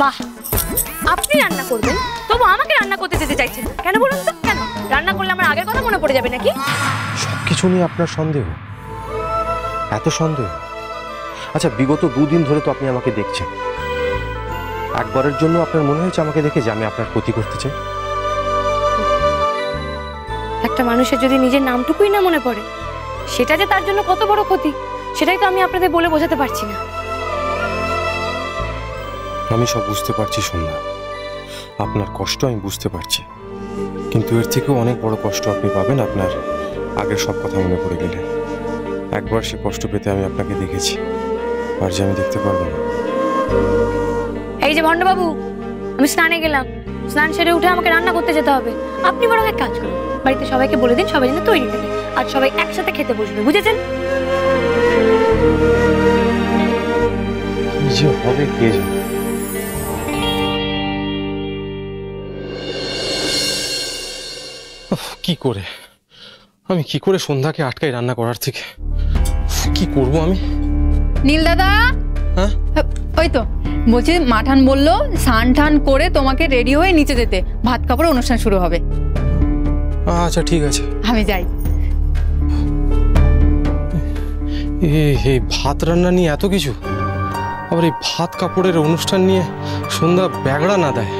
বাহ আপনি রান্না করবেন? তবু আমাকে রান্না করতে যেতে চাইছেন কেন বলুন তো? কেন? রান্না করলে আমার আগের কথা মনে পড়ে যাবে নাকি? সব কিছু নিয়ে আপনার সন্দেহ? এত সন্দেহ? আচ্ছা বিগত দুদিন ধরে তো আপনি আমাকে দেখছেন। একবারের জন্য আপনার মনে হয়েছে আমাকে দেখে যে আমি আপনার ক্ষতি করতে চাই? একটা মানুষের যদি নিজের নামটুকুই না মনে পড়ে সেটা যে তার জন্য কত বড় ক্ষতি সেটাই তো আমি আপনাদের বলে বোঝাতে পারছি না। আমি সব বুঝতে পারছি সন্ধ্যা আপনার কষ্ট আমি বুঝতে পারছি। কিন্তু এর থেকেও অনেক বড় কষ্ট আপনি পাবেন আপনার আগের সব কথা মনে পড়ে গেলে। একবার সে কষ্ট পেতে আমি আপনাকে দেখেছি আর যে আমি দেখতে পারব না। এই যে ভণ্ডবাবু আমি স্নানে গেলাম। স্নান সেরে উঠে আমাকে রান্না করতে যেতে হবে। আপনি বরং এক কাজ করুন। বাড়িতে সবাইকে বলে দিন সবাই যেন তৈরি থাকে। আর সবাই একসাথে খেতে বসবে বুঝেছেন? যে হবে কে জানে? কি করে? আমি কি করে সন্ধ্যাকে আটকাই রান্না করার থেকে? কি করব আমি? নীল দাদা? হ্যাঁ? ওই তো বলছি মাঠান বলল স্নান টান করে তোমাকে রেডি হয়ে নিচে যেতে। ভাত কাপড় অনুষ্ঠান শুরু হবে। আচ্ছা ঠিক আছে। আমি যাই। এই এই ভাত রান্না নিয়ে এত কিছু? আবার এই ভাত কাপড়ের অনুষ্ঠান নিয়ে সন্ধ্যা ব্যাগড়া না দেয়?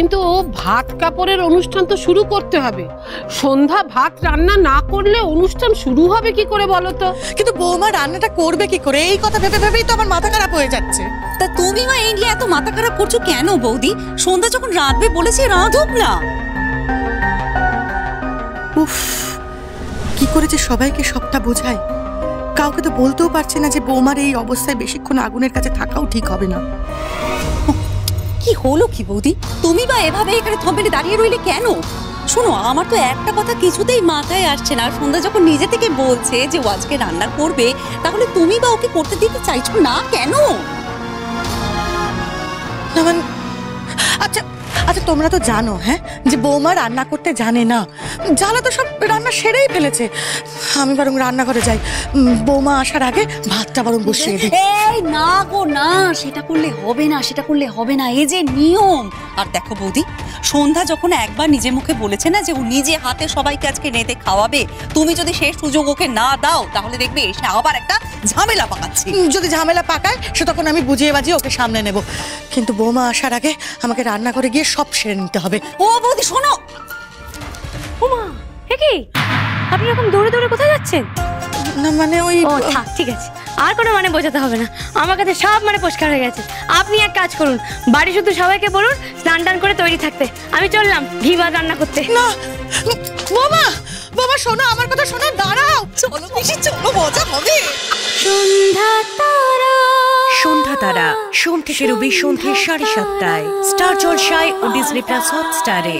কিন্তু ও ভাত কাপড়ের অনুষ্ঠান তো শুরু করতে হবে। সন্ধ্যা ভাত রান্না না করলে অনুষ্ঠান শুরু হবে কি করে বলো তো? কিন্তু বৌমা রান্নাটা করবে কি করে? এই কথা ভেবে ভেবেই তো আমার মাথা খারাপ হয়ে যাচ্ছে। তা তুমি মা এই নিয়ে এত মাথা খারাপ করছ কেন বৌদি? সন্ধ্যা যখন রাঁধবে বলেছে রাঁধুক না। উফ কি করে যে সবাইকে সবটা বোঝায়। কাউকে তো বলতেও পারছে না যে বৌমার এই অবস্থায় বেশিক্ষণ আগুনের কাছে থাকাও ঠিক হবে না। কি হলো কি বৌদি? তুমি বা এভাবে এখানে থমেলে দাঁড়িয়ে রইলে কেন? শোনো, আমার তো একটা কথা কিছুতেই মাথায় আসছে না। আর সন্ধ্যা যখন নিজে থেকে বলছে যে ও আজকে রান্না করবে, তাহলে তুমি বা ওকে করতে দিতে চাইছো না? কেন? তোমরা তো জানো হ্যাঁ? যে বৌমা রান্না করতে জানে না। জ্বালা তো সব রান্না সেরেই ফেলেছে। আমি বরং রান্নাঘরে যাই। বৌমা আসার আগে ভাতটা বরং বসিয়ে দিই। এই না গো না সেটা করলে হবে না সেটা করলে হবে না। এই যে নিয়ম। আর দেখো বৌদি সন্ধ্যা যখন একবার নিজে মুখে বলেছে না যে ও নিজে হাতে সবাইকে আজকে নেতে খাওয়াবে তুমি যদি সেই সুযোগ ওকে না দাও তাহলে দেখবে এসে আবার একটা ঝামেলা পাকাচ্ছে। যদি ঝামেলা পাকায় সে তখন আমি বুঝিয়ে বাজিয়ে ওকে সামনে নেব। কিন্তু বৌমা আসার আগে আমাকে রান্না করে গিয়ে সব সেরে নিতে হবে। ও বৌদি শোনো। ওমা এ কি? আপনি এরকম দৌড়ে দৌড়ে কোথায় যাচ্ছেন? না মানে ওই ও থাক ঠিক আছে। আর কোনো মানে বোঝাতে হবে না। আমার কাছে সব মানে পরিষ্কার হয়ে গেছে। আপনি এক কাজ করুন বাড়ি শুধু সবাইকে বলুন স্নান টান করে তৈরি থাকতে। আমি চললাম ঘি ভাত রান্না করতে। না বৌমা বৌমা শোনো আমার কথা শোনো দাঁড়াও। চলো পিসি চলো মজা হবে। সন্ধ্যা তারা সোম থেকে রবি সন্ধ্যে সাড়ে সাতটায়। স্টার জলসায় ও ডিজনি প্লাস হটস্টারে।